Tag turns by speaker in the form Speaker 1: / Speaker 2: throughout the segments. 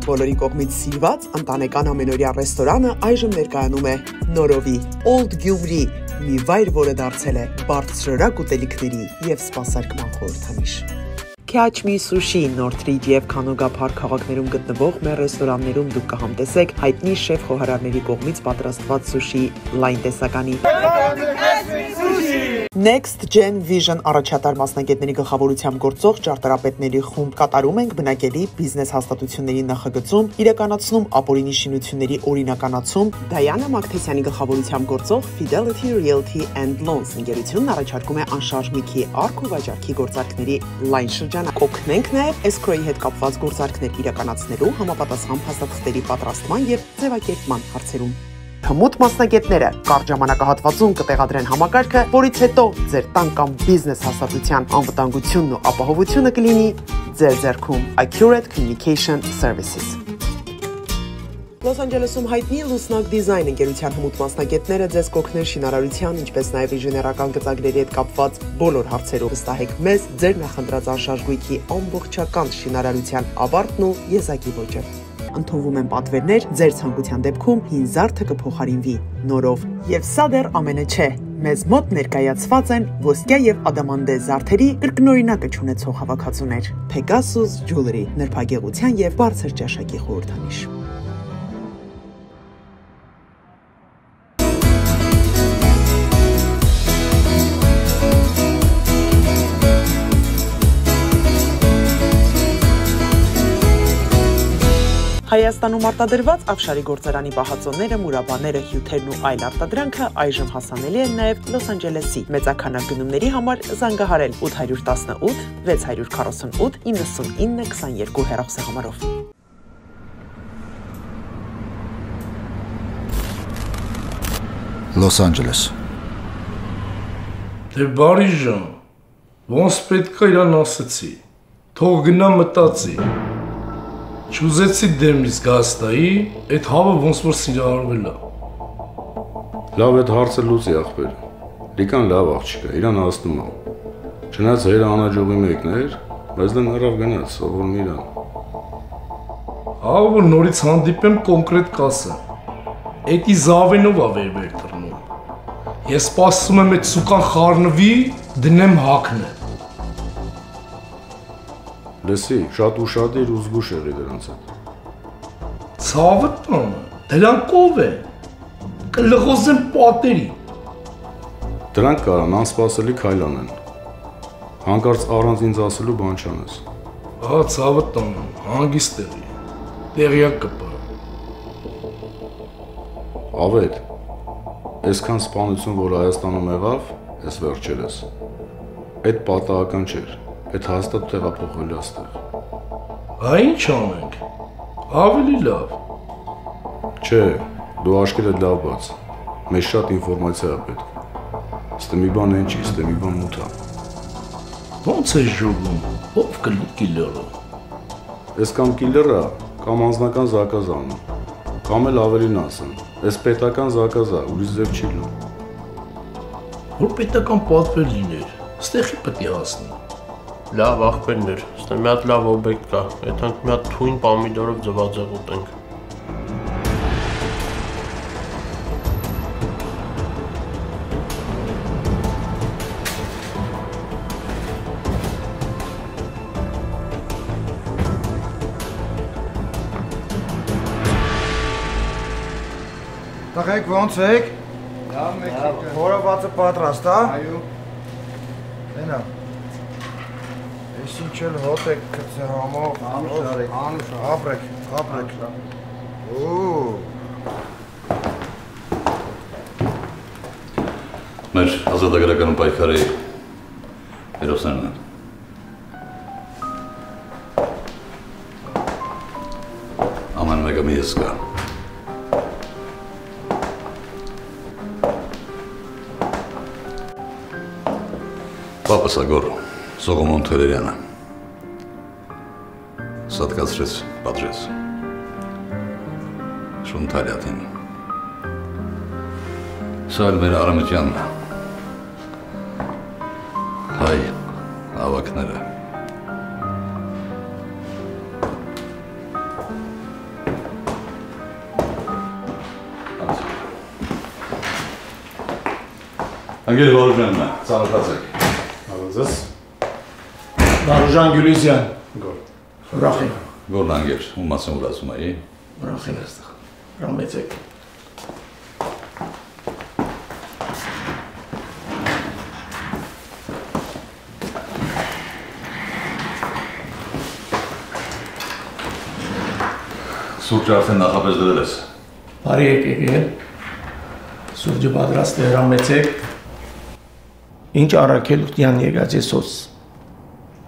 Speaker 1: Բոլորի կողմից սիրված ընտանեկան ամենօրյա ռեստորանը այժմ ներկայանում է Նորովի Old Գյումրի, մի վայր, որը դարձել է բարձրորակ ուտելիքների եւ սպասարկման խորհրդանիշ։ Catch Me Sushi Northridge եւ Kanoga Park քաղաքներում գտնվող մեր ռեստորաններում դուք կհամտեսեք հայտնի շեֆ խոհարարների կողմից պատրաստված սուշի լայն տեսականի։ Next Gen Vision առաջատար մասնագետների գլխավորությամբ գործող ճարտարապետների խումբ կատարում ենք բնակելի բիզնես հաստատությունների նախագծում, իրականացնում ապօրինի շինությունների օրինականացում, Դայանա Մակթեսյանի գլխավորությամբ գործող Fidelity Realty and Loans ընկերությունն առաջարկում է անշարժ միքի արք ու վաճառքի գործարքների լայն շրջանակ։ Կօգնենք նաև escrow-ի հետ կապված գործարքներ իրականացնելու համապատասխան փաստաթղթերի պատրաստման եւ ձևակերպման հարցերում։ Հմուտ մասնագետները կարճ ժամանակահատվածում կտեղադրեն համակարգը, որից հետո ձեր տան կամ բիզնես հաստատության անվտանգությունն ու ապահովությունը կլինի ձեր ձեռքում. Accurate Communication Services։ Լոս Անջելեսում հայտնի Լուսնակ դիզայն ընկերության հմուտ մասնագետները ձեզ կօգնեն շինարարության, ինչպես նաև ինժեներական գծագրերի հետ կապված բոլոր հարցերով վստահեք մեզ ձեր նախընտրած անշարժ գույքի ամբողջական շինարարության ավարտն ու եզակի ոճը ընդունվում են պատվերներ, ձեր ցանկության դեպքում հին զարդը կփոխարինվի նորով։ Եվ սա դեռ ամենը չէ։ Մեզ մոտ ներկայացված են ոսկյա եւ ադամանդե զարդերի կրկնօրինակը ճանաչող հավաքածուներ։ Pegasus Jewelry, նրբագեղության եւ բարձր ճաշակի խորհրդանիշ։ Հայաստանում արտադրված Աֆշարի գործարանի պահածոները, մուրաբաները, հյութերն ու այլ արտադրանքը այժմ հասանելի են նաև Լոս Անջելեսի։ Մեծականակ գնումների համար զանգահարել 818 648 9922 հեռախոսահամարով։
Speaker 2: Լոս Անջելես։
Speaker 3: Դե բարի ժամ։ Ոնց պետքա իրան ասեցի։ Թող գնա մտածի։ Չուզեցի դեմից գաստայի, այդ հավը ոնց որ սիրահարվել է։
Speaker 4: Լավ այդ հարցը լուծի ախպեր։ Լիկան լավ աղջիկ է, իրան հասնում է։ Չնայած հերը անաջողի մեկն էր, բայց դա նրավ գնաց, սովորում իրան։
Speaker 3: Հա որ նորից հանդիպեմ կոնկրետ կասեմ։ Էդի զավենով ա վերբեր տրնում։ Ես սպասում եմ այդ սուկան խառնվի, դնեմ հակնը։
Speaker 4: Լսի, շատ ուշադիր ու զգուշ եղի դրանց հետ։
Speaker 3: Ցավը տանը, դրանք ով են։ Կլղոզեմ պատերի։
Speaker 4: Դրանք կարան անսպասելի քայլ անեն։ Հանկարծ առանց ինձ ասելու բան չանես։
Speaker 3: Հա, ցավը տանը, հանգիստ տեղի։ Տեղյակ կպա։
Speaker 4: Ավետ, այսքան սպանություն, որ Հայաստանում եղավ, ես վերջել ես։ Այդ պատահական չէր։ Այդ հաստատ տեղափոխվել աստեղ։
Speaker 3: Հա ինչ անենք։ Ավելի լավ։
Speaker 4: Չէ, դու աշկերը լավ բաց։ Մեզ շատ ինֆորմացիա է պետք։ Ստե մի բան են չի, ստե մի բան մութա։
Speaker 3: Ոնց է ժողում։ Ով կլի կիլերը։
Speaker 4: Այս կամ կիլերը, կամ անձնական զակազանը։ Կամ էլ ավելին ասեմ։ Այս պետական զակազա, ուրիշ ձև չի լու։
Speaker 3: Որ պետական պատվեր լիներ, ստեղի պետք է հասնի։
Speaker 5: Լավ աղբերներ, ստե մի հատ լավ օբյեկտ կա, եթանք մի հատ թույն պամիդորով ձվածեղ ուտենք։
Speaker 6: Տղեկ ոնց եք։ Լավ մեկ։ Խորովածը պատրաստ, հա։ Այո։ Այնա։ ինչ էլ հոտ եք կծե համով, անուշ արեք, անուշ ապրեք, ապրեք։ Ու
Speaker 7: Մեր ազատագրական պայքարի հերոսներն են։ Ամեն մեկը մի ես կա։ Պապս ագոր Սողոմոն Թերերյանը սատկացրեց պատրես շունթարյատին։ Սա էլ մեր արամության հայ ավակները։ Անգել Վարուժանն է, ծանոթացեք։
Speaker 3: Հավանձես։
Speaker 2: Վարուժան
Speaker 3: Գյուլիզյան,
Speaker 2: Ուրախ եմ։
Speaker 7: Գորն անգեր, ում մասն ուրացում էի։
Speaker 2: Ուրախ եմ այստեղ։ Ռամեցեք։
Speaker 7: Սուրճը արդեն նախապես դրել ես։
Speaker 2: Բարի եկեք ել։ Սուրճը պատրաստ է ռամեցեք։ Ինչ առաքել ուտյան եկած է սոս։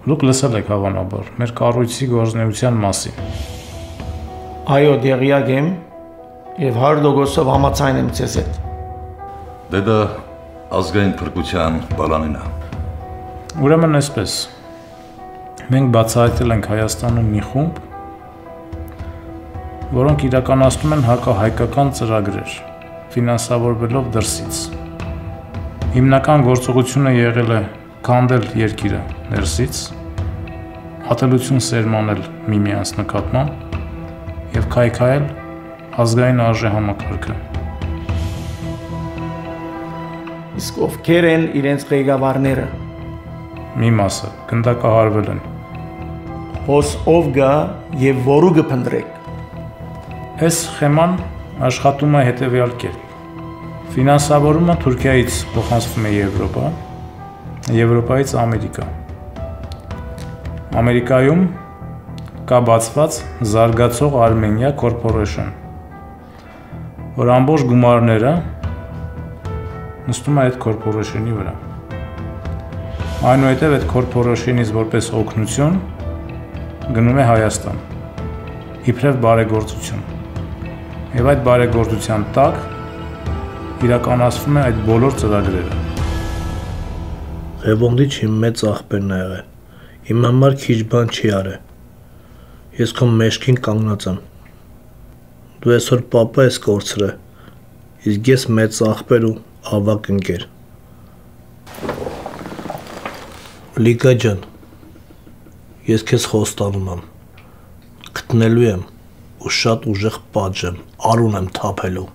Speaker 8: Դուք լսել եք հավանաբար մեր կառույցի գործնեության մասին։
Speaker 2: Այո, դեղյակ եմ եւ 100%-ով համաձայն եմ ցեզ հետ։
Speaker 7: Դե դա ազգային փրկության բալանին է։
Speaker 8: Ուրեմն այսպես։ Մենք բացահայտել ենք Հայաստանում մի խումբ, որոնք իրականացնում են հակահայկական ծրագրեր, ֆինանսավորվելով դրսից։ Հիմնական գործողությունը եղել է քանդել երկիրը ներսից, հատելություն սերմանել միմյանց նկատմամբ եւ քայքայել ազգային արժե համակարգը։
Speaker 2: Իսկ ովքեր են իրենց ղեկավարները։
Speaker 8: Մի մասը գնդակահարվել են։
Speaker 2: Հոս ով գա եւ որու կփնտրեք։
Speaker 8: Այս սխեման աշխատում է հետևյալ կերպ։ Ֆինանսավորումը Թուրքիայից փոխանցվում է Եվրոպա, Եվրոպայից Ամերիկա։ Ամերիկայում կա բացված զարգացող Armenia Corporation, որ ամբողջ գումարները նստում է այդ corporation-ի վրա։ Այնուհետև այդ corporation-ից որպես օգնություն գնում է Հայաստան։ Իբրև բարեգործություն։ Եվ այդ բարեգործության տակ իրականացվում է այդ բոլոր ծրագրերը։
Speaker 9: Ղևոնդիչ իմ մեծ աղբերն ա եղել։ Իմ համար քիչ բան չի արել։ Ես քո մեջքին կանգնած եմ։ Դու այսօր papa ես կորցրել։ Իսկ ես մեծ աղբեր ու ավակ ընկեր։ Լիկա ջան, ես քեզ խոստանում եմ։ Գտնելու եմ ու շատ ուժեղ պատժեմ, արուն եմ թափելու։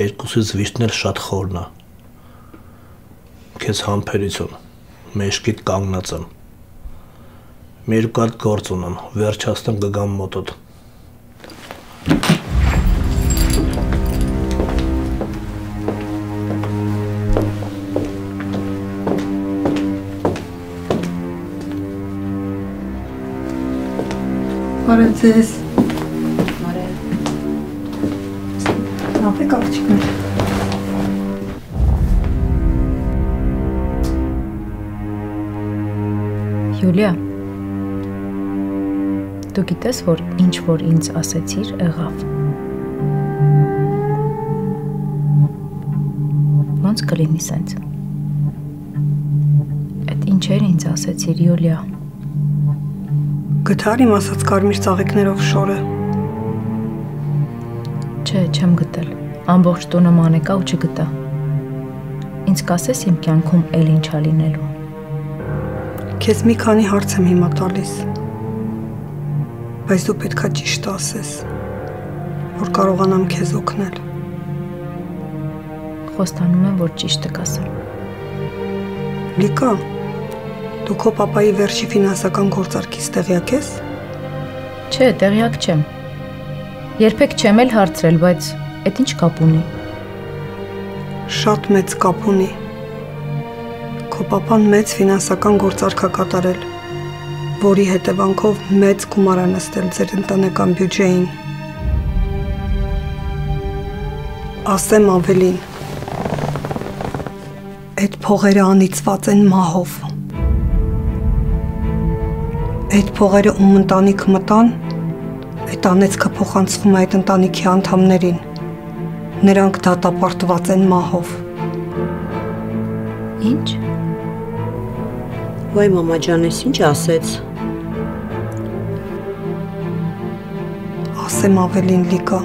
Speaker 9: Երկուսից վիշտն էլ շատ խորն է։ Քեզ համբերություն, մեջքիդ կանգնած եմ։ Մի երկու հատ գործ ունեմ, վերջացնեմ կգամ մոտոդ։
Speaker 10: Բարև ձեզ։
Speaker 11: Դու գիտես, որ ինչ որ ինձ ասեցիր, եղավ։ Ոնց կլինի սենց։ Այդ ինչեր ինձ ասեցիր, Յուլիա։
Speaker 10: Գտար իմ ասած կարմիր ծաղիկներով շորը։
Speaker 11: Չէ, չեմ գտել։ Ամբողջ տունը մանեկա ու չգտա։ Ինձ կասես իմ կյանքում էլ ինչա լինելու։
Speaker 10: Քեզ մի քանի հարց եմ հիմա տալիս։ Բայց դու պետքա ճիշտ ասես, որ կարողանամ քեզ օգնել։
Speaker 11: Խոստանում եմ, որ ճիշտը կասեմ։
Speaker 10: Լիկա, դու քո papayi վերջի ֆինանսական գործարքից տեղյակ ես։
Speaker 11: Չէ, տեղյակ չեմ։ Երբեք չեմ էլ հարցրել, բայց այդ ինչ կապ ունի։
Speaker 10: Շատ մեծ կապ ունի։ Քո papan մեծ ֆինանսական գործարք է կատարել, որի հետևանքով մեծ գումար է նստել ձեր ընտանեկան բյուջեին։ Ասեմ ավելին։ Այդ փողերը անիծված են մահով։ Այդ փողերը ում ընտանիք մտան, այդ անեծքը փոխանցվում է այդ ընտանիքի անդամներին։ Նրանք դատապարտված են մահով։
Speaker 11: Ինչ։
Speaker 12: Վայ մամա ջան, ես ինչ ասեց։
Speaker 10: Ասեմ ավելին լիկա։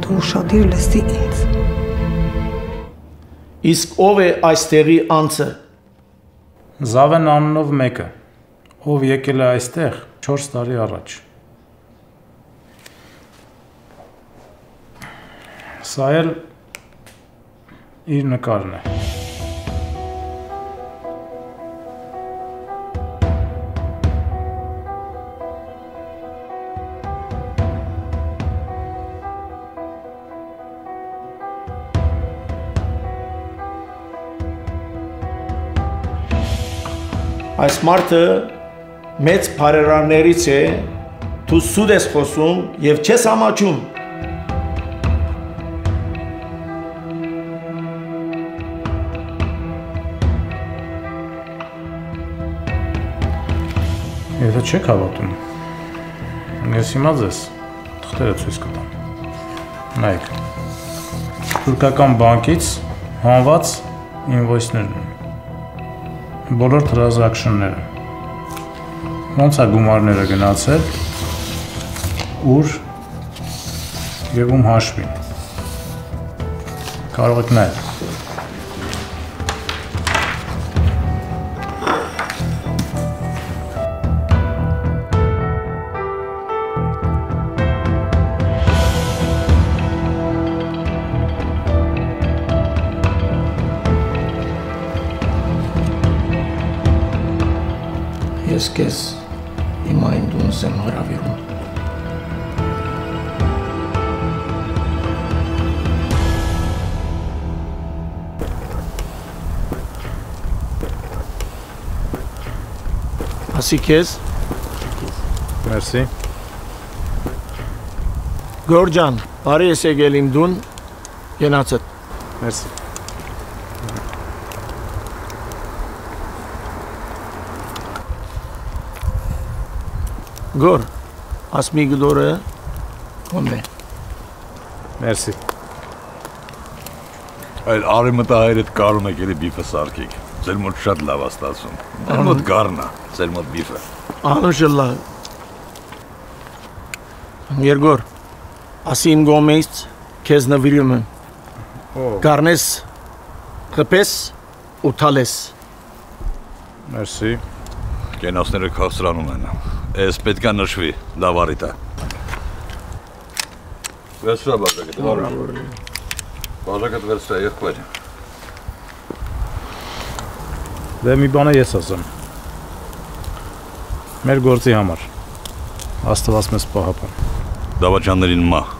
Speaker 10: Դու ուշադիր լսի ինձ։
Speaker 2: Իսկ ով է այստեղի անձը։
Speaker 8: Զավեն անունով մեկը, ով եկել է այստեղ 4 տարի առաջ։ Սա էլ իր նկարն է։
Speaker 2: Այս մարդը մեծ բարերարներից է, դու սուտ ես խոսում եւ չես ամաչում։
Speaker 8: Եթե չեք հավատում, ես հիմա ձեզ թղթերը ցույց կտամ։ Նայեք։ Թուրքական բանկից հանված ինվոյսներն են։ Բոլոր տրանզակշնները։ Ոնց է գումարները գնացել, ուր եւ ում հաշվին։ Կարող եք նայել։
Speaker 2: Ասի քեզ
Speaker 8: Մերսի։
Speaker 2: Գորջան, բարի ես եկել իմ դուն, գնացդ։
Speaker 8: Մերսի։
Speaker 2: Գոր, ասմի գդորը կոմե։
Speaker 8: Մերսի։
Speaker 13: Այլ արիմտահայրդ կարում եք էլի բիֆը սարքիկ։ Ձեր մոտ շատ լավ է ստացվում։ Ձեր մոտ գառնա, ձեր մոտ բիֆը։
Speaker 2: Անուշլա։ Երգոր, ասի իմ գոմեից քեզ նվիրում եմ։ Կարնես խպես ու թալես։
Speaker 8: Մերսի։
Speaker 13: Կենասները քաղցրանում են։ Էս պետքա նշվի, դավարիտա։ Վերցրա բաժակը, դավար։ Բաժակը վերցրա, եղբայր։
Speaker 8: Դե մի բան է ես ասեմ։ Մեր գործի համար։ Աստված մեզ պահապան։
Speaker 13: Դավաճաններին մահ։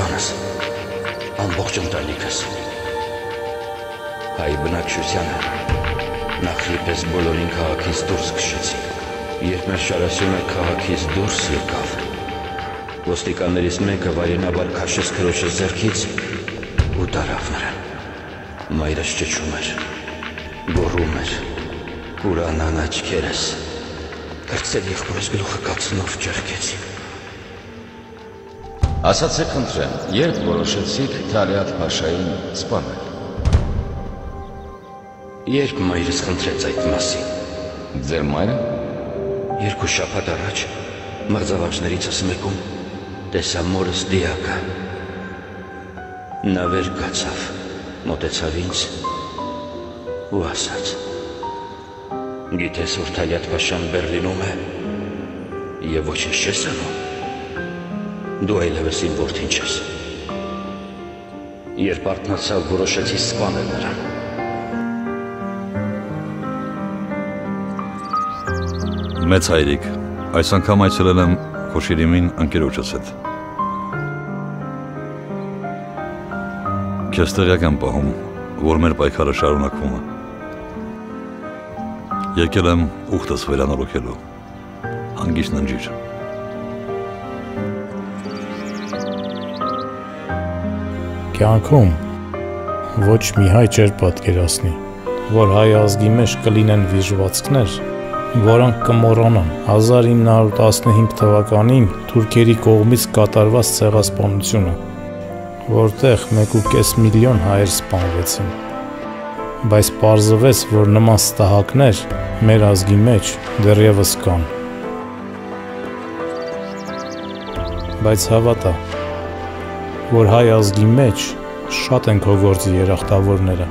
Speaker 14: գերդաստանս, ամբողջ ընտանիքս։ Հայ բնակչությանը նախ իպես բոլորին քաղաքից դուրս քշեցի։ Երբ մեր շարասյունը քաղաքից դուրս եկավ, ոստիկաններից մեկը վայրենաբար քաշեց քրոջը ձեռքից ու տարավ նրան։ Մայրս ճճում էր, գոռում էր, կուրանան աչքերս։ Կրծել եղբորս գլուխը կացնով ճեղքեցի։
Speaker 15: Ասացեք խնդրեմ, երբ որոշեցիք Թալիաթ Փաշային սպանել։
Speaker 14: Երբ մայրս խնդրեց այդ մասին։
Speaker 15: Ձեր մայրը
Speaker 14: Երկու շաբաթ առաջ մրձավանջներիցս մեկում տեսա մորս դիակը։ Նա վեր կացավ, մոտեցավ ինձ ու ասաց. Գիտես, որ Թալյատ Փաշան Բերլինում է եւ ոչինչ չես անում։ Դու այլևս իմ որդին չես։ Երբ արթնացավ, որոշեցի սպանել նրան։
Speaker 13: Մեծ հայրիկ, այս անգամ այցելել եմ քո շիրիմին ընկերոջս հետ։ Քեզ տեղյակ եմ պահում, որ մեր պայքարը շարունակվում է։ Եկել եմ ուխտս վերանորոգելու։ Հանգիստ ննջիր։
Speaker 8: Կյանքում ոչ մի հայ չէր պատկերացնի, որ հայ ազգի մեջ կլինեն վիժվածքներ, որոնք կմոռանան 1915 թվականին թուրքերի կողմից կատարված ցեղասպանությունը, որտեղ 1.5 միլիոն հայեր սպանվեցին բայց պարզվեց, որ նման ստահակներ մեր ազգի մեջ դեռևս կան։ Բայց հավատա, որ հայ ազգի մեջ շատ են քո գործի երախտավորները,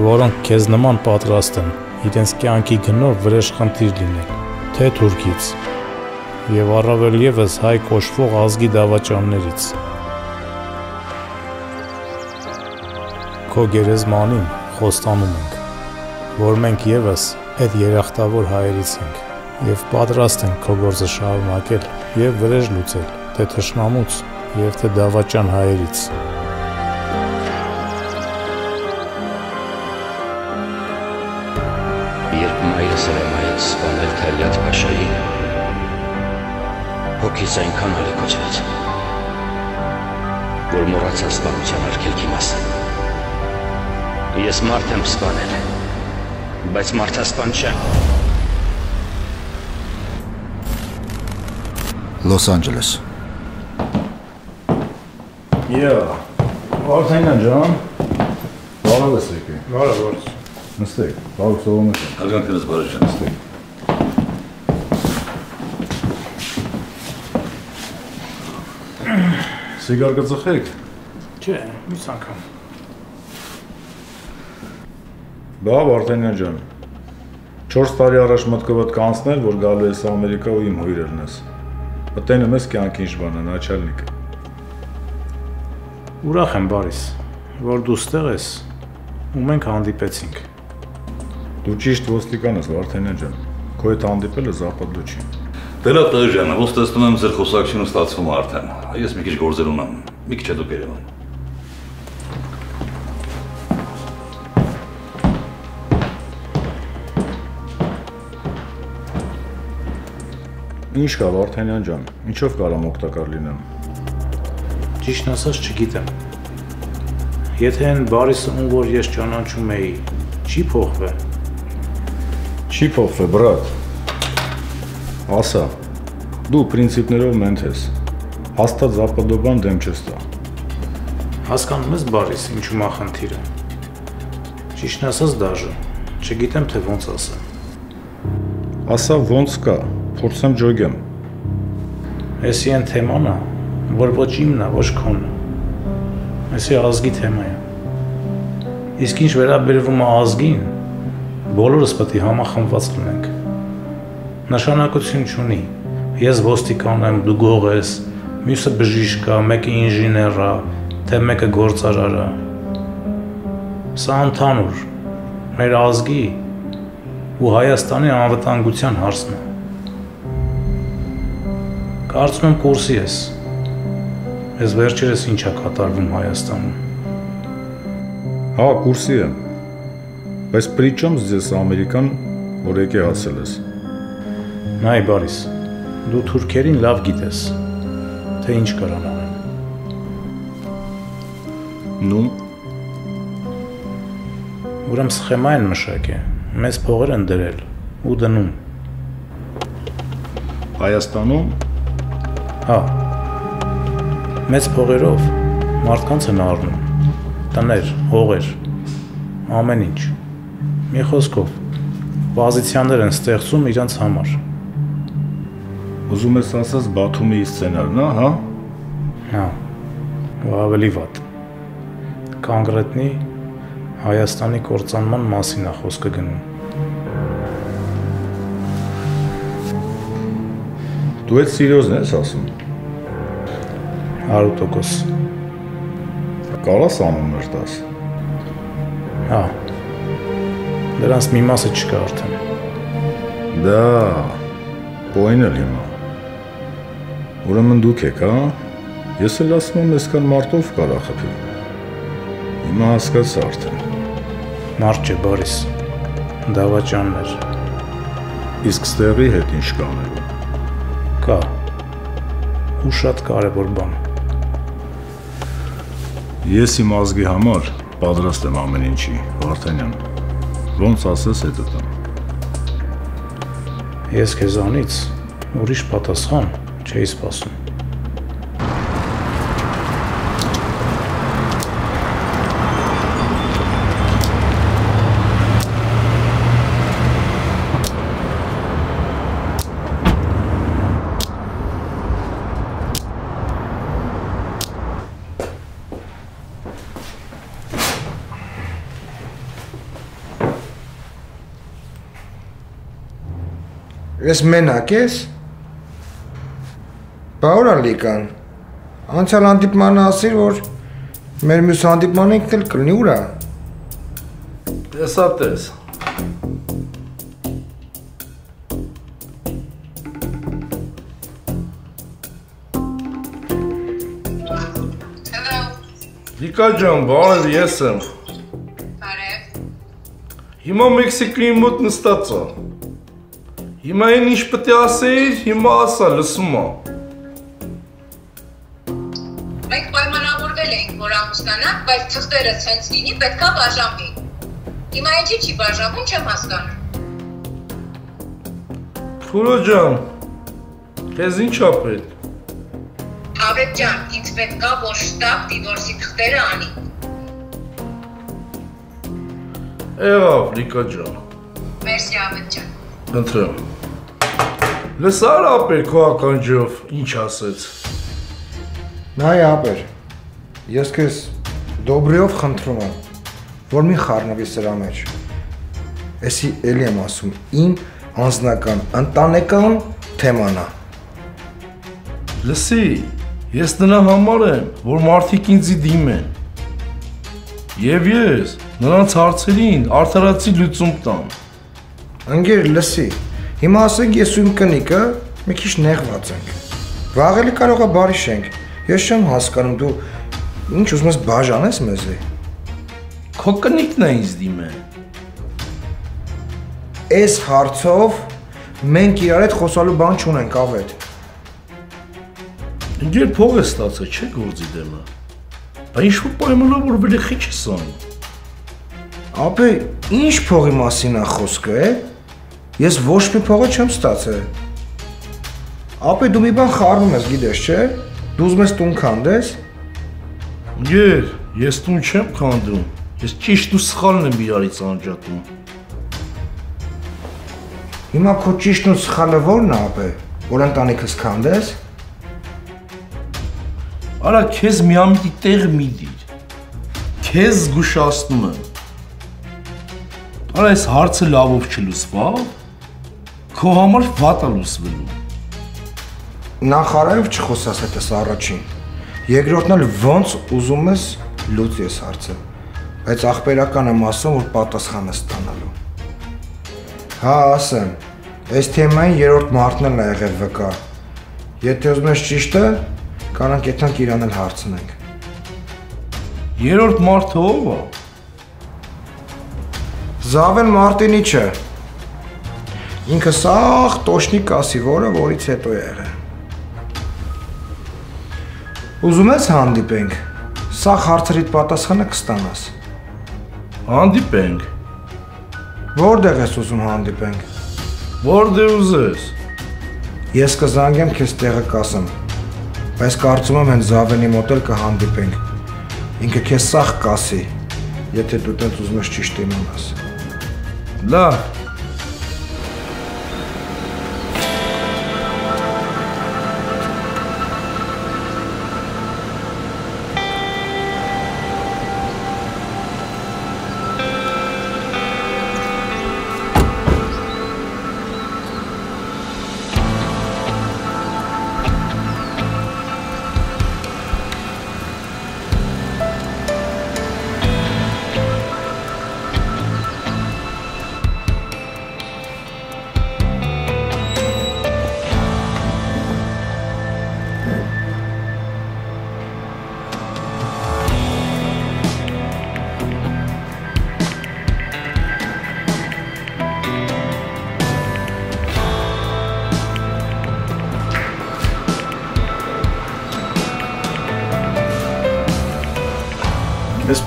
Speaker 8: որոնք քեզ նման պատրաստ են իրենց կյանքի գնով վրեժխնդիր լինել, թե թուրքից, եւ առավել եւս հայ կոչվող ազգի դավաճաններից։ Քո գերեզմանին խոստանում ենք, որ մենք եւս այդ երախտավոր հայերից ենք եւ պատրաստ ենք քո գործը շարունակել եւ վրեժ լուծել թե թշնամուց եւ թե դավաճան հայերից։
Speaker 14: Երբ մայրս հրամայեց սպանել Թալյատ Փաշային, հոգիս այնքան ալեկոչվեց, որ մոռացա սպանության արգելքի մասը։ Ես մարդ եմ սպանել, բայց մարդասպան չեմ։
Speaker 15: Լոս Անջելես։
Speaker 4: Եա։ Վարդանյան ջան։ Բարև ես եկել։
Speaker 8: Բարև վարդ։
Speaker 4: Նստեք, բարով սողում եք։ Արգան քեզ բարև ջան, նստեք։ Սիգար կծխեք։
Speaker 8: Չէ, մի անգամ։
Speaker 4: Բա Վարդանյան ջան։ 4 տարի առաջ մտքովդ կանցնել, որ գալու ես Ամերիկա ու իմ հյուրերն ես։ Մտենը մեզ կյանքի ինչ բանան, աչալնիկը։
Speaker 8: Ուրախ եմ, Բարիս, որ դու ստեղ ես ու մենք հանդիպեցինք։
Speaker 4: Դու ճիշտ ոստիկան ես, Վարդանյան ջան։ Քո հետ հանդիպելը զապատու չի։
Speaker 13: Դե լավ տղա ջան, ոնց տեսնում եմ ձեր խոսակցությունը ստացվում է արդեն։ Ես մի քիչ գործեր ունեմ։ Մի քիչ հետո կերևան։
Speaker 4: Ինչ կա Վարդանյան ջան, ինչով կարամ օգտակար լինեմ։
Speaker 8: Ճիշտ ասած չգիտեմ։ Եթե այն Բարիսը, ում որ ես ճանաչում էի, չի փոխվել։
Speaker 4: Չի փոխվել, բրատ։ Ասա, դու պրինցիպներով մենթ ես։ Հաստատ զապադոբան դեմ չես տա։
Speaker 8: Հասկանում ես, Բարիս, ինչու մա խնդիրը։ Ճիշտ ասած դաժը, չգիտեմ թե ոնց ասեմ։
Speaker 4: Ասա ոնց կա, փորձեմ ջոգեմ։
Speaker 8: Էսի այն թեման է, որ ոչ իմն է, ոչ քոնը։ Էսի ազգի թեմա է։ Իսկ ինչ վերաբերվում է ազգին, բոլորս պետք է համախմբված լինենք։ Նշանակություն չունի։ Ես ոստիկան եմ, դու գող ես, մյուսը բժիշկ է, մեկը ինժեներ է, թե մեկը գործարար է։ Սա ընդհանուր մեր ազգի ու Հայաստանի անվտանգության հարցն է։ Կարծում եմ կուրսի ես։ Ես վերջերս ինչ է կատարվում Հայաստանում։
Speaker 4: Հա, կուրսի եմ։ Բայց պրիչոմ здесь Ամերիկան, որ եկե հասել ես։
Speaker 8: Նայ, Բարիս, դու թուրքերին լավ գիտես, թե ինչ կարան անեն։
Speaker 4: Նու
Speaker 8: Ուրեմն սխեմա են մշակե, մեծ փողեր են դրել ու դնում։
Speaker 4: Հայաստանում
Speaker 8: Հա։ Մեծ փողերով մարդկանց են առնում։ Տներ, հողեր, ամեն ինչ։ Մի խոսքով, պոզիցիաներ են ստեղծում իրանց համար։
Speaker 4: Ուզում ես ասած Բաթումի սցենարն է, հա?
Speaker 8: Հա։ ավելի վատ։ Կոնկրետնի Հայաստանի կործանման մասին է խոսքը գնում։
Speaker 4: Դու այդ սիրիոզն ես ասում։
Speaker 8: 100%։
Speaker 4: Կարաս անուններ տաս։
Speaker 8: Հա։ Դրանց մի մասը չկա արդեն։
Speaker 4: Դա պոյնել հիմա։ Ուրեմն դուք եք, հա? Ես էլ ասում եմ, այսքան մարտով կարա խփի։ Հիմա հասկացա արդեն։
Speaker 8: Մարդ չէ, Բարիս։ Դավաճաններ։
Speaker 4: Իսկ ստեղի հետ ինչ կանելու։
Speaker 8: Կա։ Ու շատ կարևոր բան։
Speaker 4: Ես իմ ազգի համար
Speaker 7: պատրաստ եմ ամեն ինչի, Վարդանյան։ Ոնց ասես հետը տամ։
Speaker 8: Ես քեզանից ուրիշ պատասխան չէի սպասում։
Speaker 6: Ես մենակ ես։ Բա ուր ալիկան։ Անցյալ հանդիպմանը ասիր, որ մեր մյուս հանդիպմանը ինքն էլ կլինի ուրա։
Speaker 3: Տեսա տես։ Լիկա ջան, բարև, ես եմ։
Speaker 16: Բարև։
Speaker 3: Հիմա Մեքսիկոյի մոտ նստած եմ։ Հիմա այն ինչ պետք է ասեիր, հիմա ասա, լսում եմ։
Speaker 16: Մենք պայմանավորվել էինք, որ ամուսնանանք, բայց թղթերը ցենց լինի, պետքա բաժանվի։ Հիմա ինչի չի բաժանվում, չեմ հասկանում։
Speaker 3: Քուրո ջան, քեզ ինչ ա պետք։
Speaker 16: Ավետ ջան, ինձ պետքա, որ շտապ դիվորսի թղթերը անի։
Speaker 3: Եղավ, Լիկա ջան։
Speaker 16: Մերսի Ավետ ջան։
Speaker 3: Ընտրեմ։ Լսար ապեր քո ականջով ինչ ասեց։
Speaker 6: Նայ ապեր։ Ես քեզ դոբրիով խնդրում եմ, որ մի խառնվի սրա մեջ։ Էսի էլի եմ ասում, իմ անձնական, ընտանեկան թեման է։
Speaker 3: Լսի, ես նրա համար եմ, որ մարդիկ ինձի դիմեն։ Եվ ես նրանց հարցերին արդարացի լուծում տամ։
Speaker 6: Ընկեր, լսի։ Հիմա ասենք ես ու իմ կնիկը մի քիչ նեղված ենք։ Վաղ էլի կարող է բարի շենք։ Ես չեմ հասկանում դու ինչ ուզում ես բաժանես մեզի։
Speaker 3: Քո կնիկն է ինձ դիմել։
Speaker 6: Այս հարցով մենք իրար հետ խոսալու բան չունենք, ավետ։
Speaker 3: Ինձ փող է ստացել, չէ՞ գործի դեմը։ Բա ինչ որ պայմանավորվել է խիչ սան։
Speaker 6: Ապե, ինչ փողի մասին է խոսքը, է։ Ես ոչ մի փողը չեմ ստացել։ Ապե դու մի բան խառնում ես, գիտես, չէ՞։ Դու ուզում ես տուն քանդես։
Speaker 3: Գեր, ես տուն չեմ քանդում։ Ես ճիշտ ու սխալն եմ իրարից անջատում։
Speaker 6: Հիմա քո ճիշտն ու սխալը ո՞րն է, ապե։ Որ ընտանիքս քանդես։
Speaker 3: Արա քեզ միամիտի տեղ մի դիր։ Քեզ զգուշացնում եմ։ Արա այս հարցը լավով չլուսվա, քո համար վատ է լուսվելու։
Speaker 6: Նախարարով չխոսաս հետս առաջին։ Երկրորդն էլ ոնց ուզում ես լուծ ես հարցը։ Բայց ախպերական եմ ասում, որ պատասխան է ստանալու։ Հա, ասեմ։ Այս թեմային երրորդ մարտն էլ ա եղել վկա։ Եթե ուզում ես ճիշտը, կանանք եթանք իրան էլ հարցնենք։
Speaker 3: Երրորդ մարտը ով է։
Speaker 6: Զավեն Մարտինիչը։ Ինքը սաղ տոշնիկ ասի, որը որից հետո է եղել։ Ուզում ես հանդիպենք։ Սա հարցերիդ պատասխանը կստանաս։
Speaker 3: Հանդիպենք։
Speaker 6: Որտեղ ես ուզում հանդիպենք։
Speaker 3: Որտեղ ուզես։
Speaker 6: Ես կզանգեմ քեզ տեղը կասեմ։ Բայց կարծում եմ հենց Զավենի մոտ էլ կհանդիպենք։ Ինքը քեզ սաղ կասի, եթե դու տենց ուզում ես ճիշտ իմանաս։
Speaker 3: Լավ,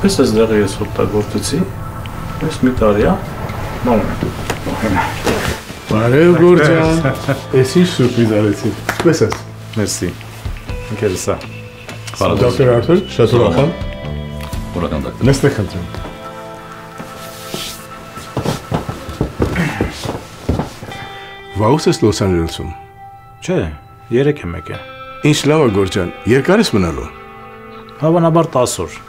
Speaker 8: Այսպես էս դեղը ես օգտագործեցի։ Այս մի տարի է։ Մամա։
Speaker 7: Բարև Գորջան։ Էս ինչ սուրպրիզ արեցի։ Ինչպես ես։
Speaker 8: Մերսի։ Ինքերս է։
Speaker 7: Դոկտոր Արթուր, շատ ուրախ եմ։
Speaker 17: Ուրախան դոկտոր։
Speaker 7: Նստեք խնդրեմ։ Վաղուց ես Լոս Անջելեսում։
Speaker 8: Չէ, 3 եմ եկել։
Speaker 7: Ինչ լավ է Գորջան, երկար ես մնալու։
Speaker 8: Հավանաբար 10 օր։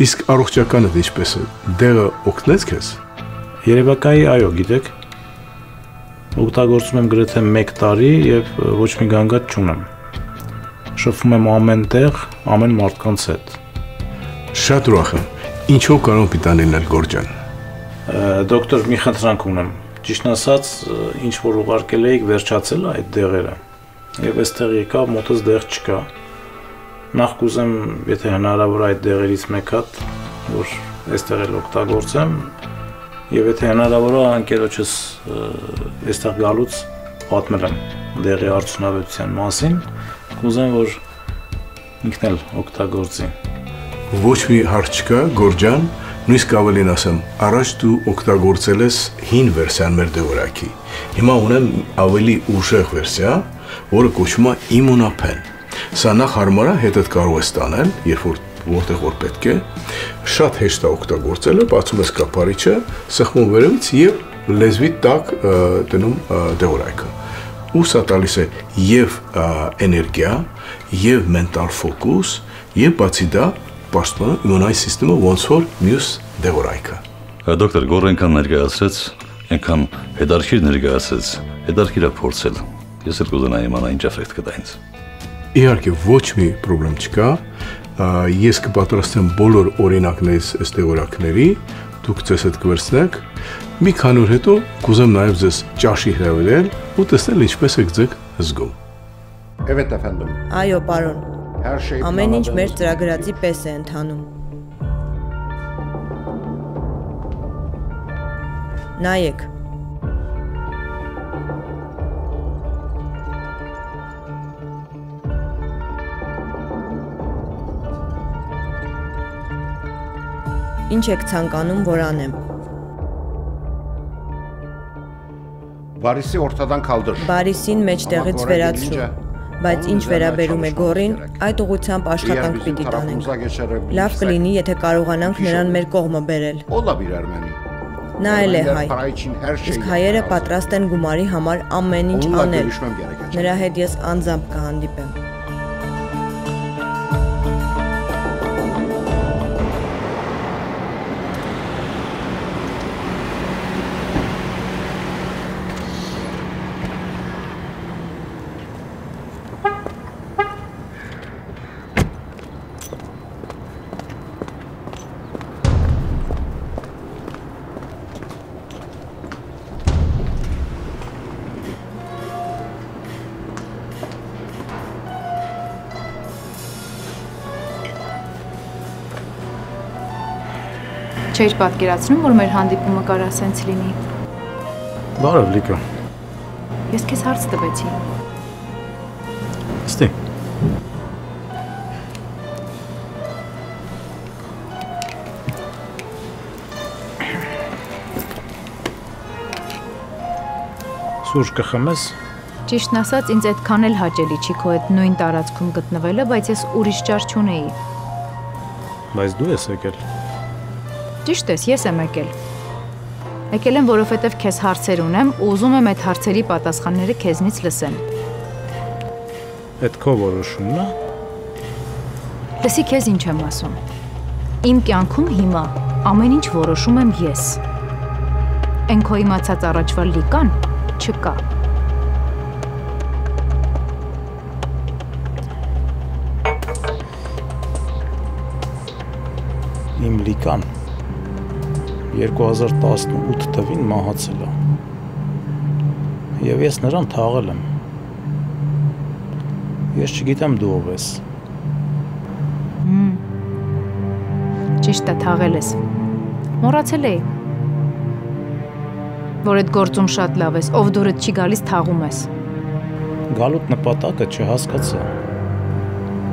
Speaker 7: Իսկ առողջականդ ինչպես է։ Դեղը օգնեց քեզ։
Speaker 8: Երևակայի այո, գիտեք։ Օգտագործում եմ գրեթե 1 տարի եւ ոչ մի գանգատ չունեմ։ Շփվում եմ ամեն տեղ, ամեն մարդկանց հետ։
Speaker 7: Շատ ուրախ եմ։ Ինչով կարող պիտան լինել Գորջան։
Speaker 8: Դոկտոր, մի խնդրանք ունեմ։ Ճիշտն ասած, ինչ որ ուղարկել էիք, վերջացել է այդ դեղերը։ Եվ այստեղ եկավ մոտս դեղ չկա։ Նախ կուզեմ, եթե հնարավոր այդ դեղերից մեկ հատ, որ այստեղ էլ օգտագործեմ, եւ եթե հնարավոր է անկերոջս այստեղ գալուց պատմել եմ դեղի արդյունավետության մասին, կուզեմ, որ ինքն էլ օգտագործի։
Speaker 7: Ոչ մի հարց չկա, Գորջան, նույնիսկ ավելին ասեմ, առաջ դու օգտագործել ես հին վերսիան մեր դեղորայքի։ Հիմա ունեմ ավելի ուժեղ վերսիա, որը կոչվում է Immunopen։ Սա նախ հարմար է, հետդ կարող ես տանել, երբ որ որտեղ որ պետք է, շատ հեշտ է օգտագործելը, բացում ես կապարիչը, սխմում վերևից եւ լեզվի տակ դնում դեղորայքը։ Ու սա տալիս է եւ էներգիա, եւ մենտալ ֆոկուս, եւ բացի դա պաշտպանում իմունային համակարգը ոնց որ մյուս դեղորայքը։
Speaker 17: Դոկտոր Գորենքան ներկայացրեց, այնքան հետարքիր ներկայացրեց, հետարքիր է փորձել։ Ես էլ կուզենայի իմանալ ինչ էֆեկտ կտա ինձ։
Speaker 7: Իհարկե ոչ մի խնդրեմ չկա։ Ես կպատրաստեմ բոլոր օրինակներից ըստ դեղորայքների, դուք ձեզ հետ կվերցնեք։ Մի քանի օր հետո կուզեմ նաև ձեզ ճաշի հրավիրել ու տեսնել ինչպես եք ձեզ զգում։
Speaker 18: Evet efendim.
Speaker 12: Այո, պարոն։ Ամեն ինչ մեր ծրագրածի պես է ընթանում։ Նայեք։ Ինչ եք ցանկանում, որ անեմ։
Speaker 18: Բարիսի ortadan kaldır.
Speaker 12: Բարիսին մեջտեղից
Speaker 18: gelince
Speaker 12: Բայց ինչ վերաբերում է Գորին, այդ ուղությամբ աշխատանք պիտի տանենք։ Լավ կլինի, եթե կարողանանք նրան մեր կողմը բերել։
Speaker 18: da bir Ermeni.
Speaker 12: Նա էլ է հայ։ Իսկ հայերը պատրաստ են գումարի համար ամեն ինչ անել։. Նրա հետ ես անձամբ կհանդիպեմ։
Speaker 11: Չէր պատկերացնում, որ մեր հանդիպումը կարա սենց լինի։
Speaker 8: Բարև Լիկա։
Speaker 11: Ես քեզ հարց տվեցի։
Speaker 8: Ստի։ Սուրճ կխմես։
Speaker 11: Ճիշտն ասած, ինձ այդքան էլ հաճելի չի քո այդ նույն տարածքում գտնվելը, բայց ես ուրիշ ճար չունեի։
Speaker 8: Բայց դու ես եկել։
Speaker 11: Ճիշտ ես, ես եմ եկել։ Եկել եմ, որովհետև քեզ հարցեր ունեմ ու ուզում եմ այդ հարցերի պատասխանները քեզնից լսեմ։
Speaker 8: Այդ քո որոշումն է։
Speaker 11: Լսի քեզ ինչ եմ ասում։ Իմ կյանքում հիմա ամեն ինչ որոշում եմ ես։ Էն քո իմացած առաջվա լիկան չկա։
Speaker 8: Իմ լիկան 2018 թվին մահացել է։ Եվ ես նրան թաղել եմ։ Ես չգիտեմ դու ով ես։
Speaker 11: Ճիշտ է թաղել ես։ Մոռացել էի։ Որ այդ գործում շատ լավ ես, ով դուրդ չի գալիս թաղում ես։
Speaker 8: Գալուտ նպատակը չհասկացա։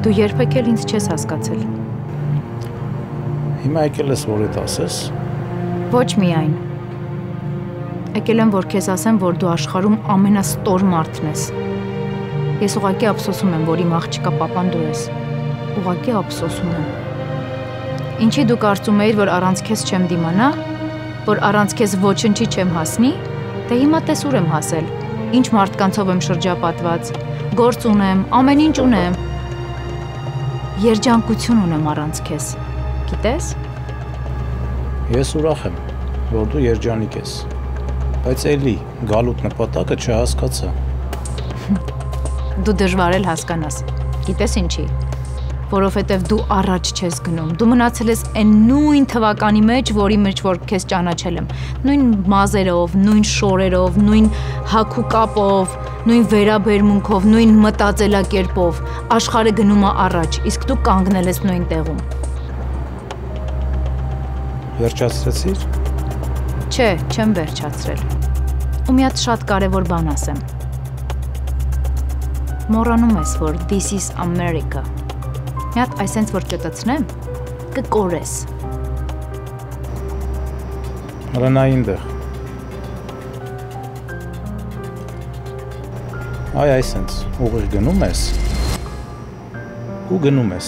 Speaker 11: Դու երբեք էլ ինձ չես հասկացել։
Speaker 8: Հիմա եկել ես որ այդ ասես։
Speaker 11: Ոչ միայն։ Եկել եմ, որ քեզ ասեմ, որ դու աշխարհում ամենաստոր մարդն ես։ Ես ուղղակի ափսոսում եմ, որ իմ աղջիկա papan դու ես։ Ուղղակի ափսոսում եմ։ Ինչի դու կարծում էիր, որ առանց քեզ չեմ դիմանա, որ առանց քեզ ոչնչի չեմ հասնի, դե հիմա տես ուր եմ հասել։ Ինչ մարդկանցով եմ շրջապատված, գործ ունեմ, ամեն ինչ ունեմ։ Երջանկություն ունեմ առանց քեզ։ Գիտես։
Speaker 8: Ես ուրախ եմ, որ դու երջանիկ ես։ Բայց էլի գալուտ նպատակը չհասկացա։
Speaker 11: Դու դժվար էլ հասկանաս։ Գիտես ինչի։ Որովհետև դու առաջ չես գնում։ Դու մնացել ես այն նույն թվականի մեջ, որի մեջ որ քեզ ճանաչել եմ։ Նույն մազերով, նույն շորերով, նույն հակու կապով, նույն վերաբերմունքով, նույն մտածելակերպով։ Աշխարհը գնում է առաջ, իսկ դու կանգնել ես նույն տեղում։
Speaker 8: Վերջացրեցիր։
Speaker 11: Չէ, չեմ վերջացրել։ Ու մի հատ շատ կարևոր բան ասեմ։ Մոռանում ես, որ this is America։ Մի հատ այսենց որ ճտացնեմ, կկորես։
Speaker 8: Հրանային դեղ։ Այ այսենց ուղիղ գնում ես ու գնում ես։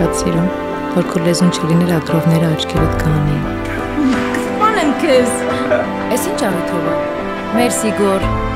Speaker 11: շատ սիրում, որ քո լեզուն չլիներ ագրովները աչքերդ կանի։ Կսպանեմ քեզ։ Էս ինչ առիթով է։ Մերսի գոր։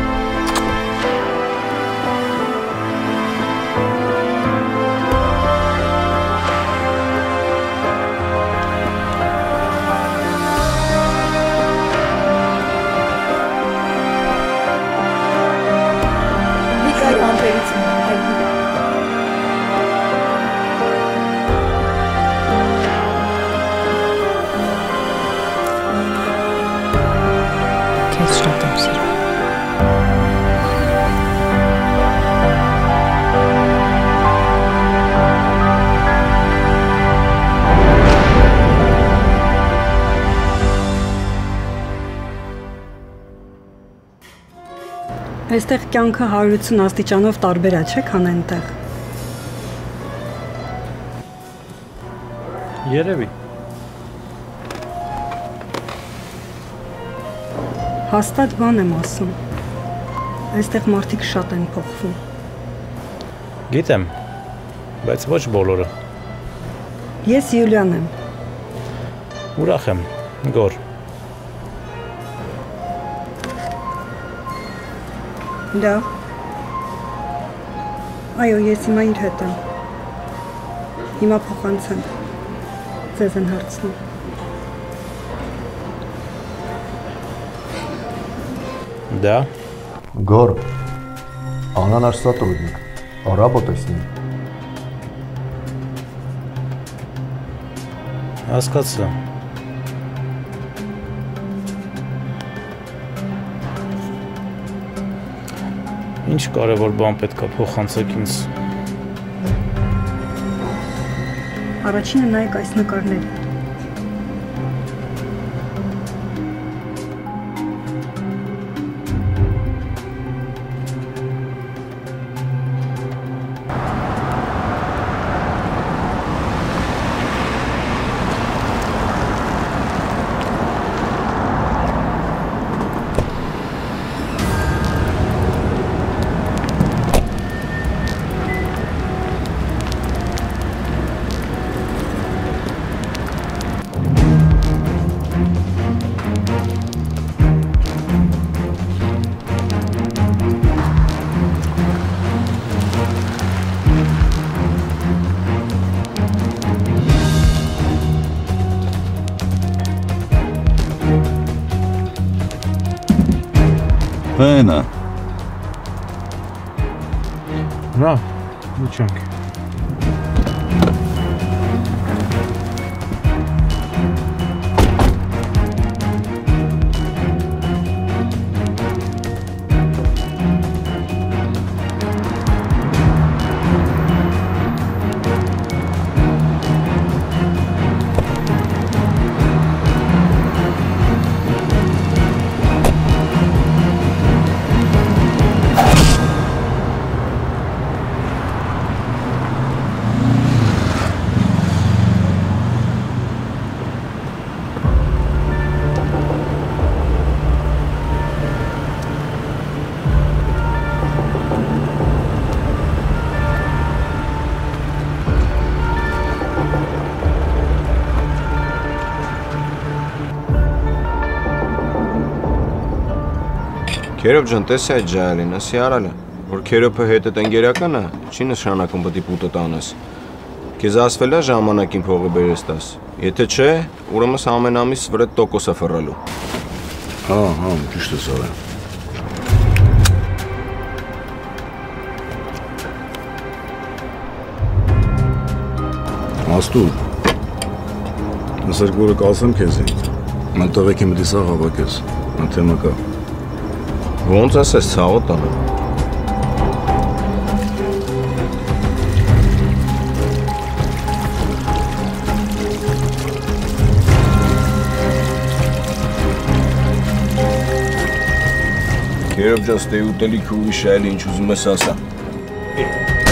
Speaker 10: Այստեղ կյանքը 180 աստիճանով տարբեր է, չէ՞ քան այնտեղ։
Speaker 8: Երևի։
Speaker 10: Հաստատ բան եմ ասում։ Այստեղ մարդիկ շատ են փոխվում։
Speaker 8: Գիտեմ, բայց ոչ բոլորը։
Speaker 10: Ես Յուլիան եմ։
Speaker 8: Ուրախ եմ, Գոր։
Speaker 10: Դա։ Այո, ես հիմա իր հետ եմ։ Հիմա փոխանցեմ։ Ձեզ են հարցնում։
Speaker 8: Да.
Speaker 19: Гор, она наш сотрудник. Работай с ним.
Speaker 8: Հասկացա։ Ինչ կարևոր բան պետքա փոխանցեք ինձ։
Speaker 10: Առաջինը նայեք այս նկարները։
Speaker 20: Havana,
Speaker 21: Քերոբ ջան, տես այդ ջալին, ասի արալը, որ քերոբը հետդ ընկերականը, չի նշանակում պետք է պուտը տանես։ Քեզ ասվել է ժամանակին փողը բերես տաս։ Եթե չէ, ուրեմն ամեն ամիս վրա տոկոսը ֆռալու։
Speaker 4: Հա, հա, ճիշտ է սարը։ Աստուր։ Ասեր գորը կասեմ քեզի։ Մեն տղեկի մտի սա հավաքես։ Անթեմա կա։
Speaker 21: Ոնց ասես ցավոտ տանը։ Քերոբ ջան, ստե ուտելիք ու շայլի ինչ ուզում ես ասա։
Speaker 20: Ուրեք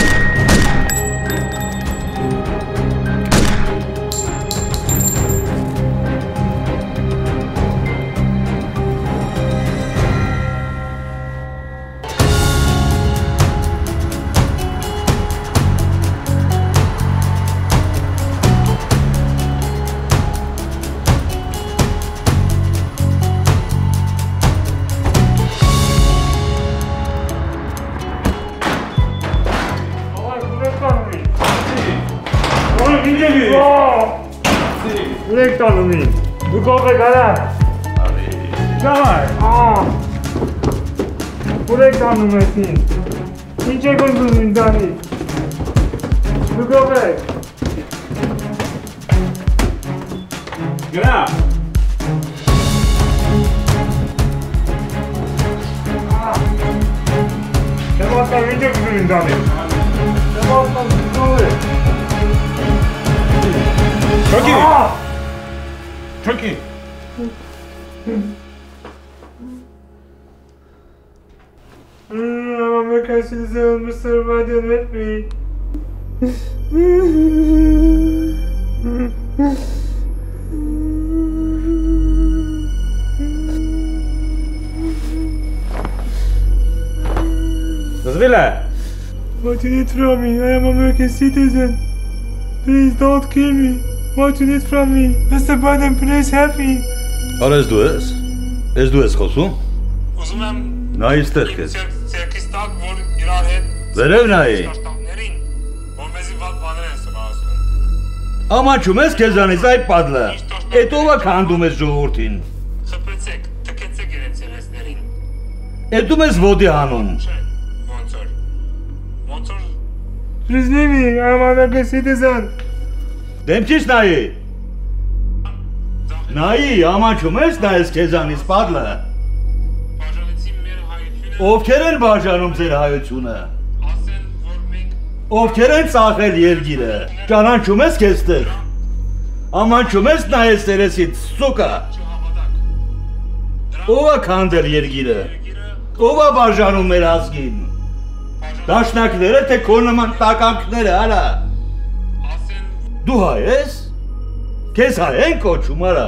Speaker 22: Zvile!
Speaker 20: What you need from me? I am American citizen. Please don't kill me. What you need from me? Mr. Biden, please help me.
Speaker 17: Արես դու ես։ Ես դու ես խոսում։
Speaker 20: Ուզում եմ
Speaker 17: Նայ այստեղ քեզ։
Speaker 20: ցերկից տակ, որ իրար հետ
Speaker 17: Վերև նայի։ Ամաչում ես քեզանից այ падլը։ Էդ ովա քանդում ես ժողովրդին։
Speaker 20: Խփեցեք, թքեցեք իրենց երեսներին։
Speaker 17: Էդ ում ես ոդի հանում։
Speaker 20: Ոնց որ։ Ոնց որ։ Ռիզնևի ամանակեսիտեզան։
Speaker 17: Դեմքից նայի։ Նայի, ամաչում ես նայես քեզանից падլը։ Բաժանեցի մեր հայությունը։ Ովքեր են բաժանում ձեր հայությունը։ Ովքեր են ծախել երգիրը։ Ճանաչում ես քեզ տեղ։ Ամանչում ես նայես երեսից, սուկա։ Ո՞վ է քանդել երգիրը։ Ո՞վ է բաժանում մեր ազգին։ Դաշնակները թե քո նման տականքները, արա։ Դու հայ ես։ Քեզ հայ են կոչում, արա։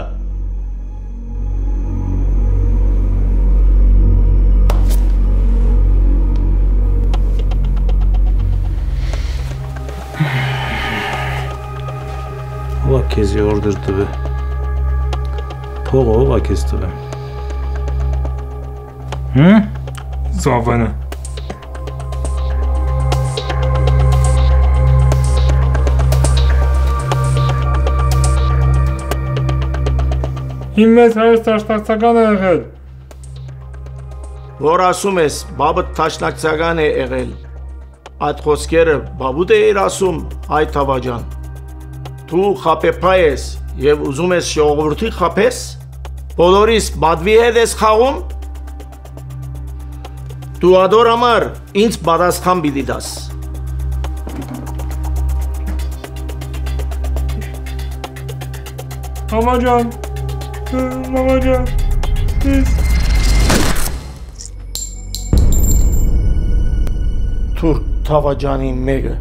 Speaker 20: Ո՞վ է քեզի օրդեր տվե։ Փողը ո՞վ է քեզ տվե։ Հմ? Զավանը։ Իմ մեծ հայոց դաշտարցական է եղել։
Speaker 2: որ ասում ես բաբը տաշնակցական է եղել։ Այդ խոսքերը բաբուտ էիր ասում, այ Թավաջան։ Դու խապեփայ ես եւ ուզում ես ժողովրդի խապես։ Բոլորիս բադվի հետ ես խաղում։ Դու ադոր համար ինձ պատասխան պիտի դաս։
Speaker 8: Մամա ջան։ Մամա ջան։ Ես
Speaker 2: Թուրք Թավաջանի մեկը